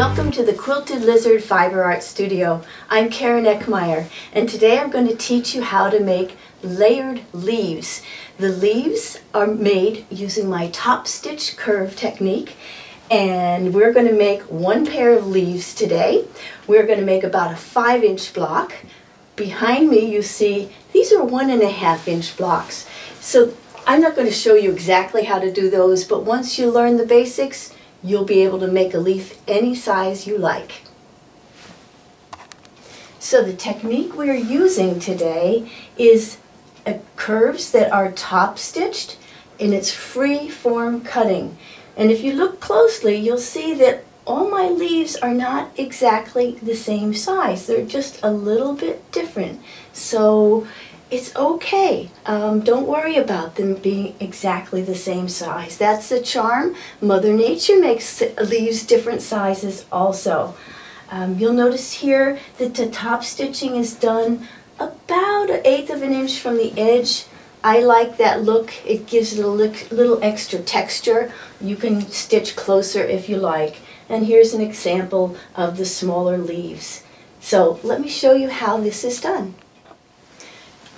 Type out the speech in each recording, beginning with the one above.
Welcome to the Quilted Lizard Fiber Art Studio. I'm Karen Eckmeier and today I'm going to teach you how to make layered leaves. The leaves are made using my top stitch curve technique and we're going to make one pair of leaves today. We're going to make about a five inch block. Behind me you see these are one and a half inch blocks. So I'm not going to show you exactly how to do those but once you learn the basics you'll be able to make a leaf any size you like. So the technique we're using today is uh, curves that are top stitched and it's free form cutting. And if you look closely, you'll see that all my leaves are not exactly the same size. They're just a little bit different. So it's okay. Um, don't worry about them being exactly the same size. That's the charm. Mother Nature makes leaves different sizes also. Um, you'll notice here that the top stitching is done about an eighth of an inch from the edge. I like that look. It gives it a little extra texture. You can stitch closer if you like. And here's an example of the smaller leaves. So let me show you how this is done.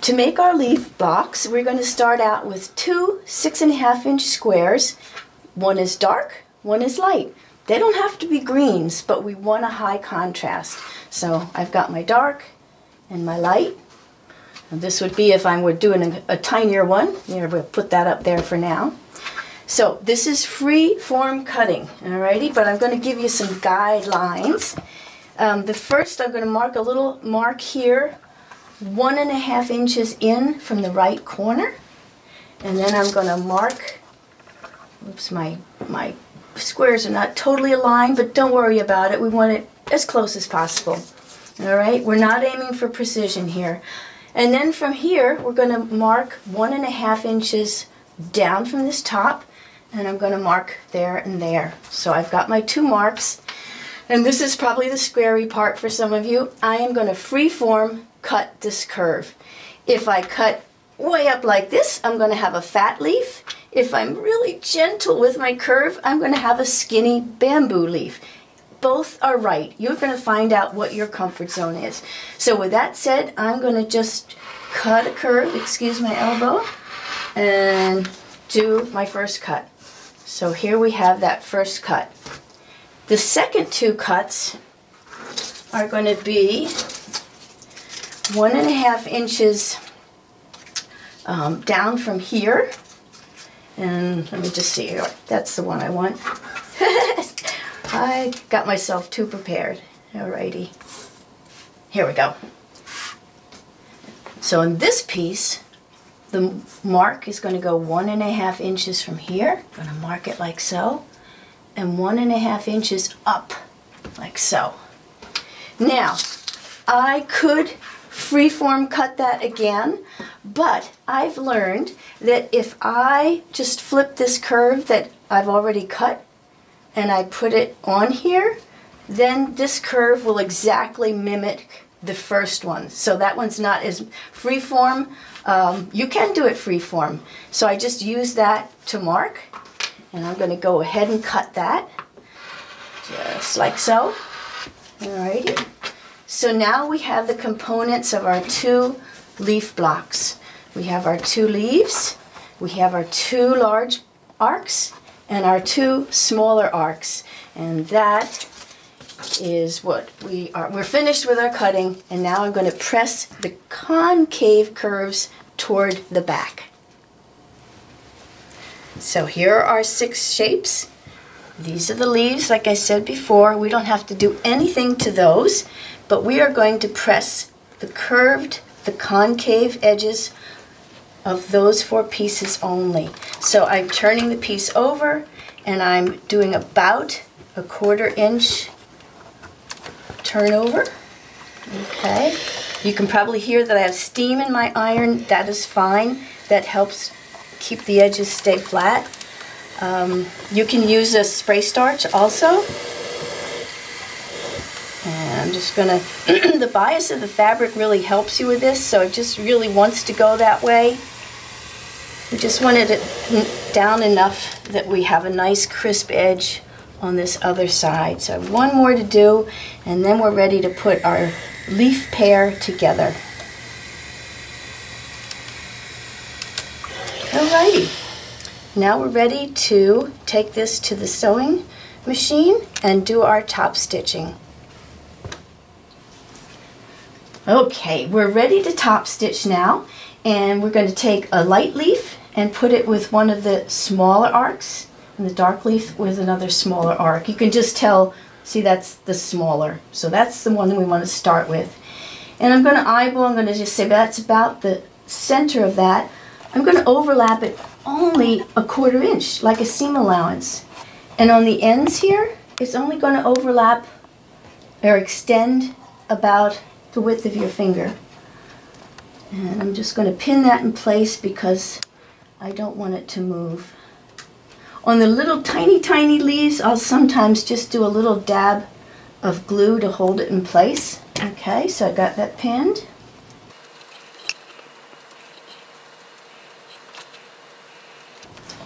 To make our leaf box, we're going to start out with two six and a half inch squares. One is dark, one is light. They don't have to be greens, but we want a high contrast. So I've got my dark and my light. And this would be if I were doing a, a tinier one. Here, we'll put that up there for now. So this is free form cutting, alrighty, but I'm going to give you some guidelines. Um, the first, I'm going to mark a little mark here one and a half inches in from the right corner. And then I'm going to mark, oops, my, my squares are not totally aligned, but don't worry about it. We want it as close as possible. All right, we're not aiming for precision here. And then from here, we're going to mark one and a half inches down from this top, and I'm going to mark there and there. So I've got my two marks, and this is probably the squarey part for some of you. I am going to freeform cut this curve. If I cut way up like this, I'm going to have a fat leaf. If I'm really gentle with my curve, I'm going to have a skinny bamboo leaf. Both are right. You're going to find out what your comfort zone is. So with that said, I'm going to just cut a curve, excuse my elbow, and do my first cut. So here we have that first cut. The second two cuts are going to be one and a half inches um, down from here. And let me just see. That's the one I want. I got myself too prepared. Alrighty. Here we go. So in this piece, the mark is going to go one and a half inches from here. I'm going to mark it like so. And one and a half inches up, like so. Now, I could freeform cut that again, but I've learned that if I just flip this curve that I've already cut and I put it on here, then this curve will exactly mimic the first one. So that one's not as freeform. Um, you can do it freeform. So I just use that to mark. And I'm going to go ahead and cut that. Just like so. Alrighty. So now we have the components of our two leaf blocks. We have our two leaves, we have our two large arcs, and our two smaller arcs. And that is what we are. We're finished with our cutting, and now I'm going to press the concave curves toward the back. So here are our six shapes. These are the leaves, like I said before. We don't have to do anything to those but we are going to press the curved, the concave edges of those four pieces only. So I'm turning the piece over and I'm doing about a quarter inch turnover. Okay. You can probably hear that I have steam in my iron. That is fine. That helps keep the edges stay flat. Um, you can use a spray starch also. Just going to, the bias of the fabric really helps you with this, so it just really wants to go that way. We just wanted it uh, down enough that we have a nice crisp edge on this other side. So one more to do and then we're ready to put our leaf pair together. Alrighty, now we're ready to take this to the sewing machine and do our top stitching. Okay, we're ready to top stitch now and we're going to take a light leaf and put it with one of the smaller arcs and the dark leaf with another smaller arc. You can just tell, see that's the smaller. So that's the one that we want to start with. And I'm going to eyeball, I'm going to just say that's about the center of that. I'm going to overlap it only a quarter inch, like a seam allowance. And on the ends here, it's only going to overlap or extend about the width of your finger. And I'm just going to pin that in place because I don't want it to move. On the little tiny, tiny leaves, I'll sometimes just do a little dab of glue to hold it in place. Okay, so I got that pinned.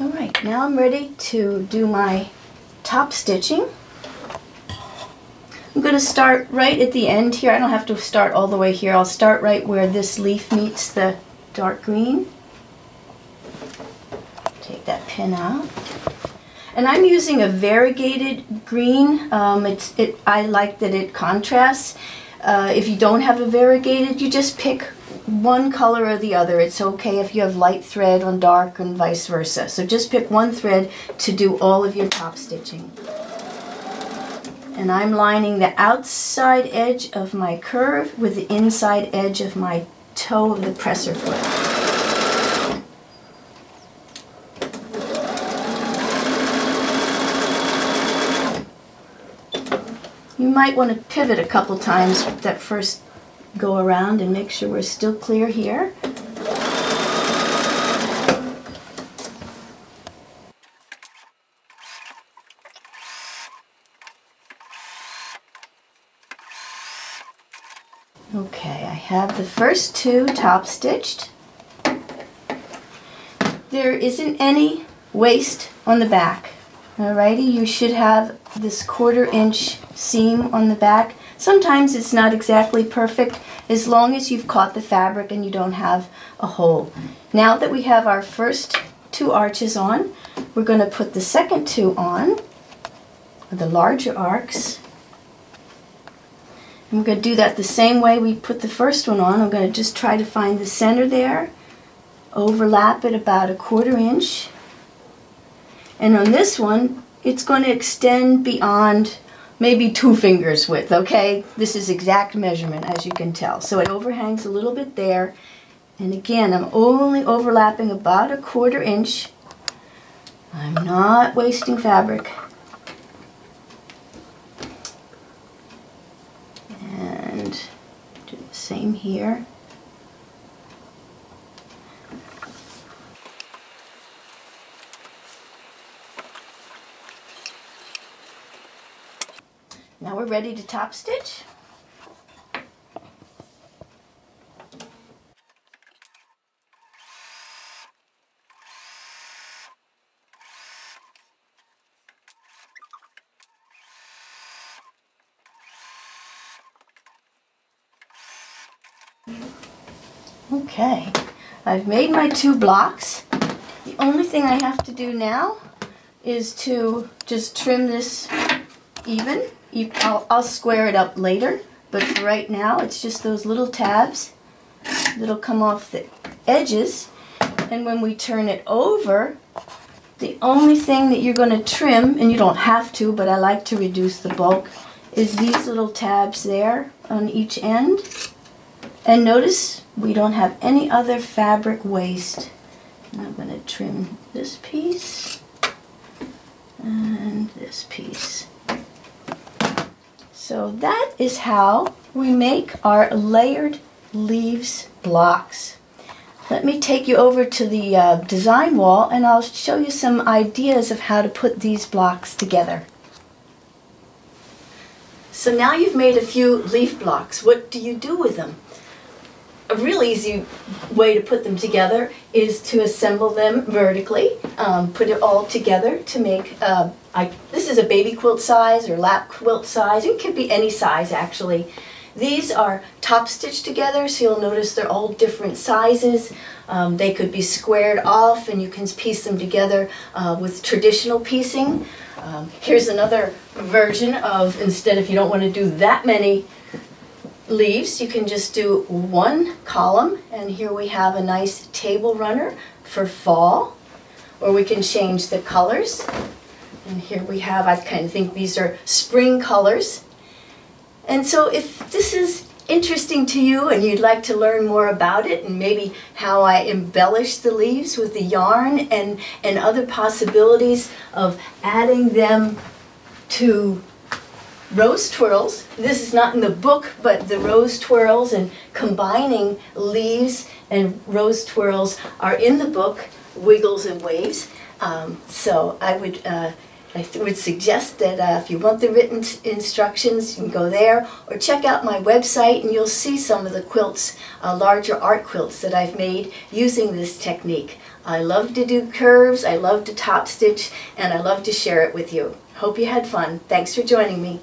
Alright, now I'm ready to do my top stitching. I'm going to start right at the end here. I don't have to start all the way here. I'll start right where this leaf meets the dark green. Take that pin out. And I'm using a variegated green. Um, it's, it, I like that it contrasts. Uh, if you don't have a variegated, you just pick one color or the other. It's okay if you have light thread on dark and vice versa. So just pick one thread to do all of your top stitching and I'm lining the outside edge of my curve with the inside edge of my toe of the presser foot. You might want to pivot a couple times that first go around and make sure we're still clear here. Okay, I have the first two top stitched. There isn't any waste on the back. Alrighty, you should have this quarter inch seam on the back. Sometimes it's not exactly perfect as long as you've caught the fabric and you don't have a hole. Now that we have our first two arches on, we're going to put the second two on, the larger arcs. I'm going to do that the same way we put the first one on. I'm going to just try to find the center there, overlap it about a quarter inch. And on this one, it's going to extend beyond maybe two fingers width, okay? This is exact measurement, as you can tell. So it overhangs a little bit there. And again, I'm only overlapping about a quarter inch. I'm not wasting fabric. same here. Now we're ready to top stitch. Okay, I've made my two blocks. The only thing I have to do now is to just trim this even. I'll, I'll square it up later, but for right now it's just those little tabs that'll come off the edges. And when we turn it over, the only thing that you're going to trim, and you don't have to, but I like to reduce the bulk, is these little tabs there on each end. And notice we don't have any other fabric waste. And I'm going to trim this piece and this piece. So that is how we make our layered leaves blocks. Let me take you over to the uh, design wall and I'll show you some ideas of how to put these blocks together. So now you've made a few leaf blocks. What do you do with them? A real easy way to put them together is to assemble them vertically, um, put it all together to make, uh, I, this is a baby quilt size or lap quilt size, it could be any size actually. These are top stitched together, so you'll notice they're all different sizes. Um, they could be squared off and you can piece them together uh, with traditional piecing. Um, here's another version of, instead if you don't want to do that many leaves, you can just do one column, and here we have a nice table runner for fall, or we can change the colors. And here we have, I kind of think these are spring colors. And so if this is interesting to you and you'd like to learn more about it and maybe how I embellish the leaves with the yarn and, and other possibilities of adding them to rose twirls. This is not in the book, but the rose twirls and combining leaves and rose twirls are in the book, Wiggles and Waves. Um, so I would, uh, I would suggest that uh, if you want the written instructions, you can go there or check out my website and you'll see some of the quilts, uh, larger art quilts that I've made using this technique. I love to do curves, I love to top stitch, and I love to share it with you. Hope you had fun. Thanks for joining me.